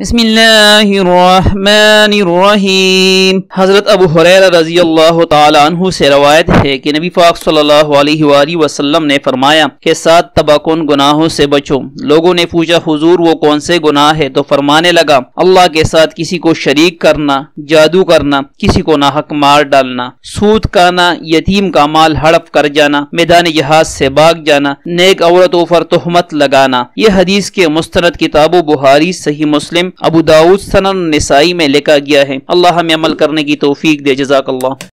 بسم اللہ الرحمن الرحیم حضرت ابو حریر رضی اللہ تعالی عنہ سے روایت ہے کہ نبی پاک صلی اللہ علیہ وآلہ وسلم نے فرمایا کہ سات تباکن گناہوں سے بچو۔ لوگوں نے پوچھا، حضور وہ کون سے گناہ ہے تو فرمانے لگا، اللہ کے ساتھ کسی کو شریک کرنا، جادو کرنا، کسی کو ناحق مار ڈالنا، سود کانا یتیم کا مال ہڑپ کر جانا، میدان جہاز سے باغ جانا، نیک عورتوں پر تہمت لگانا۔ یہ حدیث کے مستند کتاب و بہاری صحیح مسلم ابو داود سنن نسائی میں لکھا گیا ہے۔ اللہ ہمیں عمل کرنے کی توفیق دے، جزاک اللہ۔